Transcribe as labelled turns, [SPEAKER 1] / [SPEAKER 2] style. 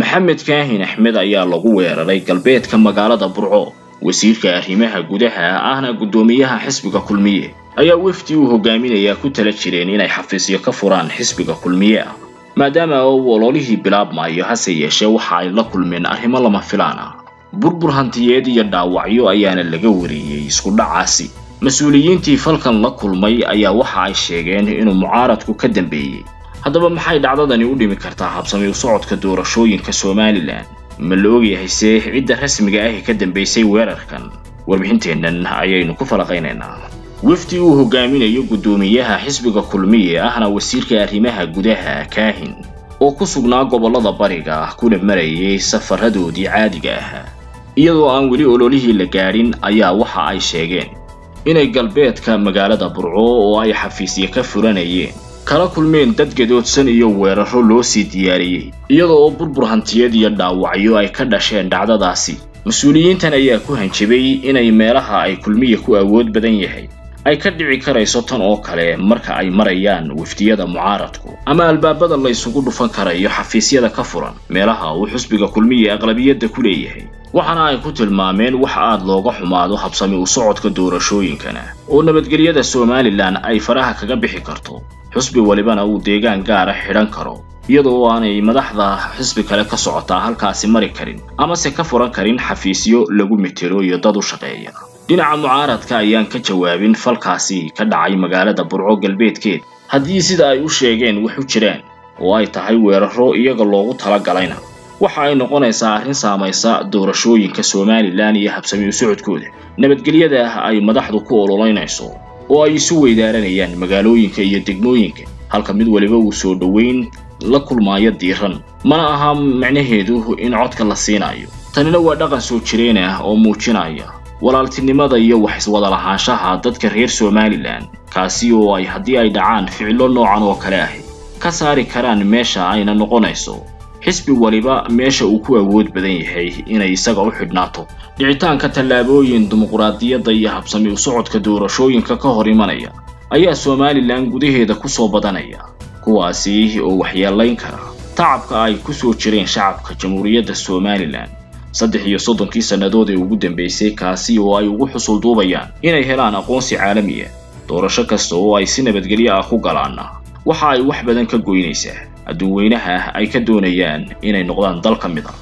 [SPEAKER 1] maxamed kaahin axmed ayaa lagu weeraray galbeedka magaalada burco. Wasiirka arrimaha gudaha ahna guddoomiyaha xisbiga kulmiye ayaa wefdi uu hogaaminayaa ku tala jireen inay xafiisyo ka furaan xisbiga kulmiye. Ah maadaama uu ololihii bilaabmayo hase yeeshee waxa ay la kulmeen arrimo lama filaan ah burbur hantiyeed iyo dhaawacyo ayaana laga wareeyey isku dhacaasi. Mas'uuliyiintii falkan la kulmay ayaa waxa ay sheegeen inuu mucaaradku ka dambeeyey haddaba maxay dhacdadani u dhimi kartaa habsami u socodka doorashooyinka somalilan? Ma la ogyahay see cidda rasmiga ahi ka dambaysay weerarkan. Warbixinteennan ayaynu ku falaqaynaynaa. Wefdi uu hogaaminayo guddoomiyaha xisbiga kulmiye ahna wasiirka arrimaha gudaha kaahin oo ku sugnaa gobollada bariga kuna marayay safaradoodii caadiga ahaa. Iyadoo aan weli ololihii la gaadhin ayaa waxa ay sheegeen inay galbeedka magaalada burco oo ay xafiisya ka furanayeen kala kulmeen dad gadoodsan iyo weerarro loo sii diyaariyey iyada oo burbur hantiyeed iyo dhaawacyo ay ka dhasheen dhacdadaasi. Mas'uuliyiintan ayaa ku hanjabay inay meelaha ay kulmiya ku awood badan yahay. Ay ka dhici karayso tan oo kale marka ay marayaan wafdiyada mucaaradku. Ama albaabada la ysugu dhufan karayo xafiisyada ka furan meelaha uu xusbiga kulmiya aqlabiyadda ku leeyahay waxaana ay ku tilmaameen wax aad looga xumaado habsami u socodka doorashooyinkana. Oo nabadgelyada somalilan ay faraha kaga bixi karto. Xusbi walibana uu deegaan gaara xidhan karo iyadoo aanay madaxda xisbi kale ka socotaa halkaasi mari karin amase ka furan karin xafiisyo lagu metelo iyo dad u shaqeeya. Dhinaca mucaaradka ayaan ka jawaabin falkaasi ka dhacay magaalada burco galbeedkeed. Haddii sida ay u sheegeen wax u jiraan oo ay tahay weerarro iyaga loogu talagalayna waxa ay noqonaysaa arrin saamaysa doorashooyinka somalilan iyo habsami u socodkooda nabadgelyada ay madaxdu ku ololaynayso oo ay isu weydaaranayaan magaalooyinka iyo degmooyinka. Halka mid waliba uu soo dhoweyn la kulmaayo diiran mana aha macnaheedu in codka la siinayo. Tanina waa dhaqan soo jireen ah oo muujinaya walaaltinimada iyo wax iswada lahaanshaha dadka reer somalilan kaasi oo ay haddii ay dhacaan ficilo noocan oo kale ahi ka saari karaan meesha ayna noqonayso xisbi waliba meesha uu ku awood badan yahay inay isaga u xidhnaato. Dhicitaanka tallaabooyin dimuqraadiyadda iyo habsami u socodka doorashooyinka ka hor imanaya ayaa somalilan gudaheeda ku soo badanaya kuwaasi oo waxyeelayn kara. Tacabka ay ku soo jireen shacabka jamhuuriyadda somalilan saddex iyo soddonkii sannadood ee ugu dambaysay kaasi oo ay ugu xusul duubayaan inay helaan aqoonsi caalamiya doorasho kasta oo ay si nabadgelyo ah ku galaanna waxa ay wax badan ka goynaysaa adduun weynaha ay ka doonayaan inay noqdaan dal ka mid ah